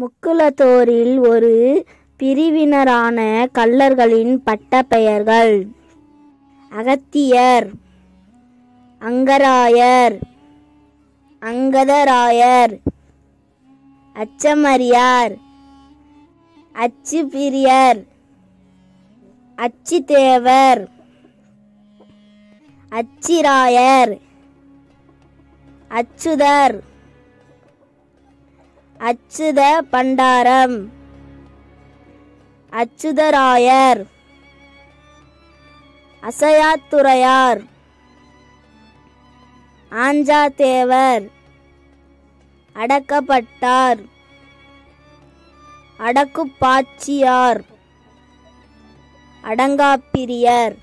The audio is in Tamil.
முக்குலத்தோரில் ஒரு பிரிவினரான கள்ளர்களின் பட்டப்பெயர்கள். அகத்தியர் அங்கராயர் அங்கதராயர் அச்சமரியார் அச்சுப்பிரியர் அச்சிதேவர் அச்சிராயர் அச்சுதர். அச்சுத பண்டாரம். அச்சுதராயர். அசையாத்துறையார். ஆஞ்சாதேவர் அடக்கப்பட்டார். அடக்குப்பாச்சியார். அடங்காப்பிரியர்.